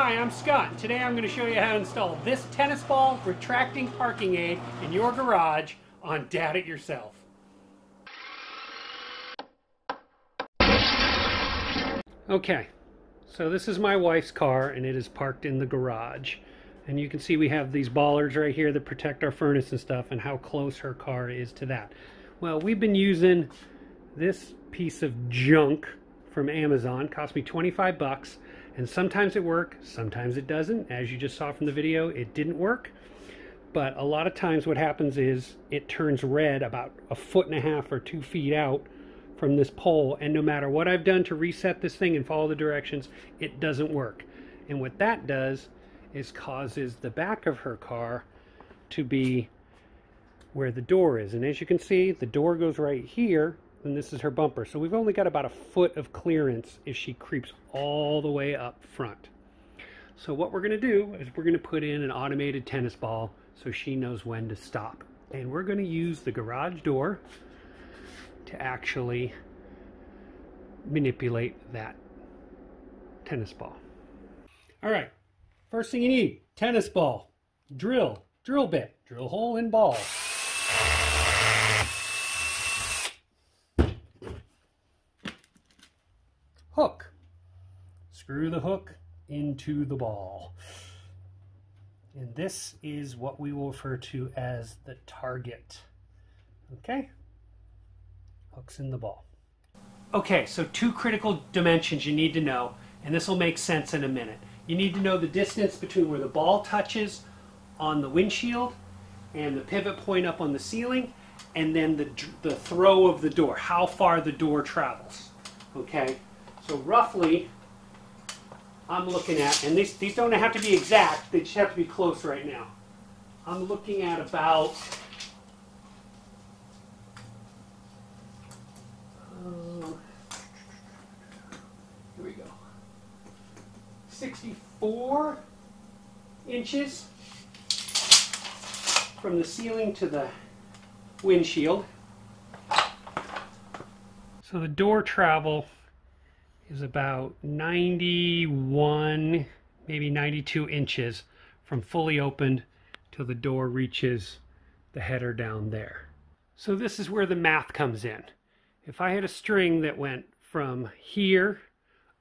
Hi, I'm Scott. Today I'm going to show you how to install this tennis ball retracting parking aid in your garage on Dad It Yourself. Okay, so this is my wife's car and it is parked in the garage. And you can see we have these bollards right here that protect our furnace and stuff and how close her car is to that. Well, we've been using this piece of junk from Amazon. Cost me 25 bucks. And sometimes it works, sometimes it doesn't. As you just saw from the video, it didn't work. But a lot of times what happens is it turns red about a foot and a half or two feet out from this pole. And no matter what I've done to reset this thing and follow the directions, it doesn't work. And what that does is causes the back of her car to be where the door is. And as you can see, the door goes right here and this is her bumper. So we've only got about a foot of clearance if she creeps all the way up front. So what we're going to do is we're going to put in an automated tennis ball so she knows when to stop. And we're going to use the garage door to actually manipulate that tennis ball. All right, first thing you need, tennis ball, drill, drill bit, drill hole in ball. Hook. Screw the hook into the ball. And this is what we will refer to as the target. Okay? Hooks in the ball. Okay, so two critical dimensions you need to know, and this will make sense in a minute. You need to know the distance between where the ball touches on the windshield and the pivot point up on the ceiling, and then the, the throw of the door, how far the door travels. Okay? So roughly, I'm looking at, and these, these don't have to be exact, they just have to be close right now. I'm looking at about, uh, here we go, 64 inches from the ceiling to the windshield. So the door travel is about 91, maybe 92 inches from fully opened till the door reaches the header down there. So this is where the math comes in. If I had a string that went from here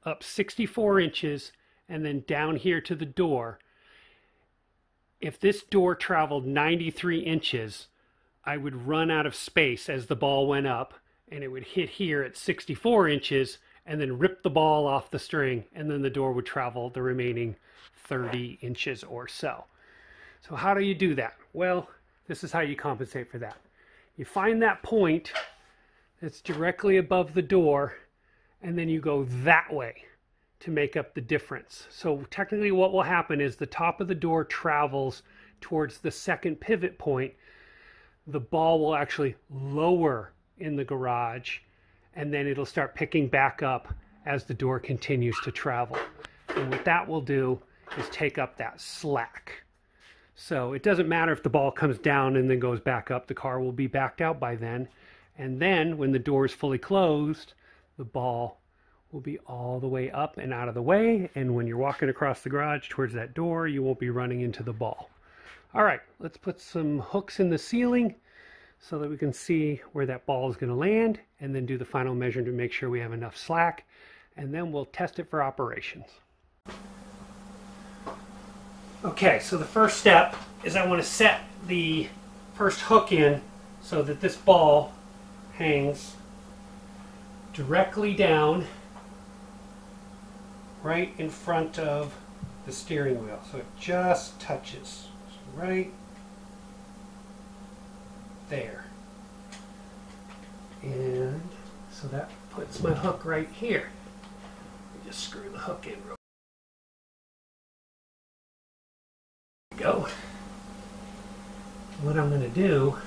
up 64 inches and then down here to the door, if this door traveled 93 inches, I would run out of space as the ball went up and it would hit here at 64 inches and then rip the ball off the string, and then the door would travel the remaining 30 inches or so. So how do you do that? Well, this is how you compensate for that. You find that point that's directly above the door, and then you go that way to make up the difference. So technically what will happen is the top of the door travels towards the second pivot point. The ball will actually lower in the garage and then it'll start picking back up as the door continues to travel. And what that will do is take up that slack. So it doesn't matter if the ball comes down and then goes back up, the car will be backed out by then. And then when the door is fully closed, the ball will be all the way up and out of the way. And when you're walking across the garage towards that door, you won't be running into the ball. All right, let's put some hooks in the ceiling so that we can see where that ball is going to land and then do the final measure to make sure we have enough slack and then we'll test it for operations. Okay, so the first step is I want to set the first hook in so that this ball hangs directly down right in front of the steering wheel. So it just touches right there. And so that puts my hook right here. Just screw the hook in real go. What I'm going to do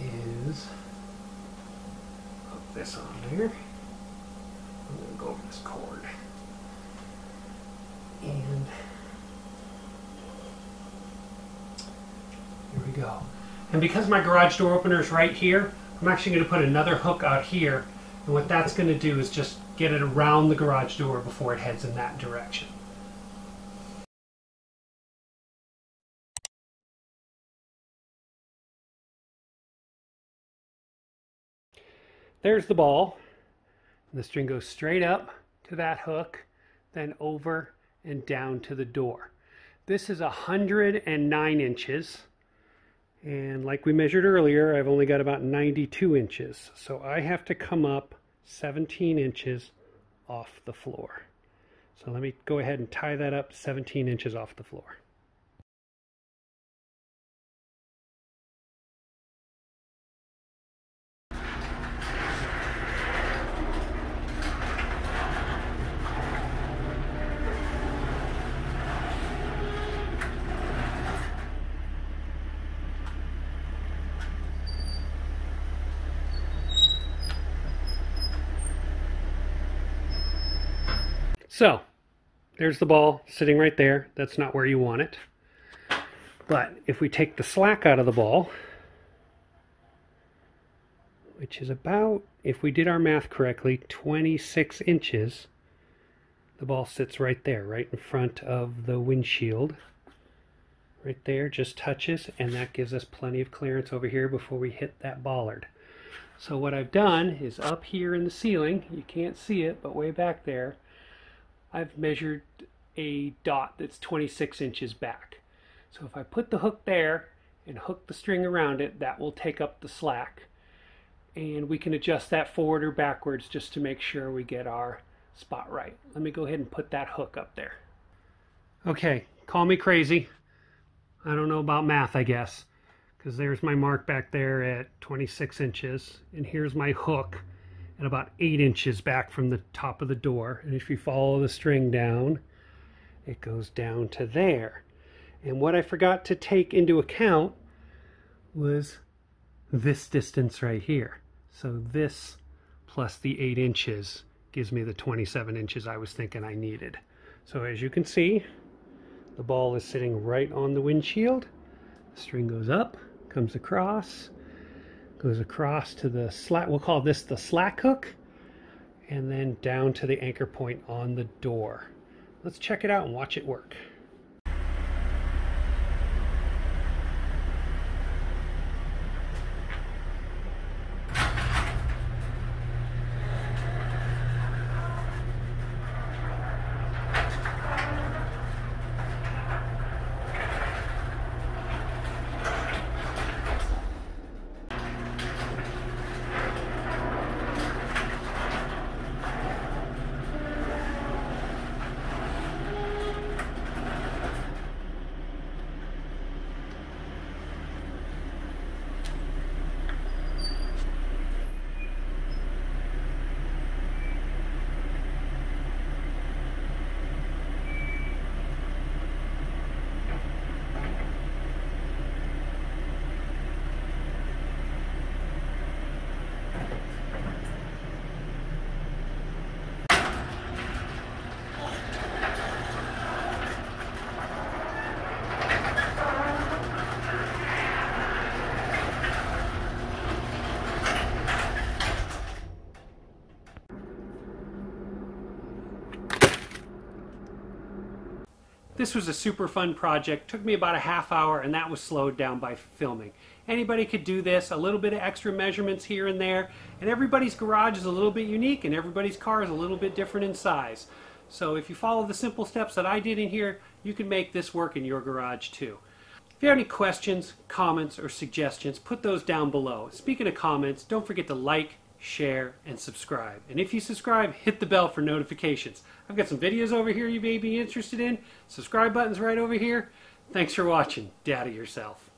is hook this on there. I'm going to go over this cord. And Here we go. And because my garage door opener is right here, I'm actually going to put another hook out here. And what that's going to do is just get it around the garage door before it heads in that direction. There's the ball. And the string goes straight up to that hook, then over and down to the door. This is 109 inches. And like we measured earlier, I've only got about 92 inches. So I have to come up 17 inches off the floor. So let me go ahead and tie that up 17 inches off the floor. So, there's the ball sitting right there. That's not where you want it. But if we take the slack out of the ball, which is about, if we did our math correctly, 26 inches, the ball sits right there, right in front of the windshield. Right there, just touches, and that gives us plenty of clearance over here before we hit that bollard. So what I've done is up here in the ceiling, you can't see it, but way back there, I've measured a dot that's 26 inches back. So if I put the hook there and hook the string around it, that will take up the slack. And we can adjust that forward or backwards just to make sure we get our spot right. Let me go ahead and put that hook up there. Okay, call me crazy. I don't know about math, I guess, because there's my mark back there at 26 inches, and here's my hook and about eight inches back from the top of the door. And if you follow the string down, it goes down to there. And what I forgot to take into account was this distance right here. So this plus the 8 inches gives me the 27 inches I was thinking I needed. So as you can see, the ball is sitting right on the windshield. The string goes up, comes across, goes across to the slack, we'll call this the slack hook, and then down to the anchor point on the door. Let's check it out and watch it work. This was a super fun project. Took me about a half hour and that was slowed down by filming. Anybody could do this, a little bit of extra measurements here and there, and everybody's garage is a little bit unique and everybody's car is a little bit different in size. So if you follow the simple steps that I did in here, you can make this work in your garage too. If you have any questions, comments, or suggestions, put those down below. Speaking of comments, don't forget to like, share, and subscribe. And if you subscribe, hit the bell for notifications. I've got some videos over here you may be interested in. Subscribe button's right over here. Thanks for watching. Dad It Yourself.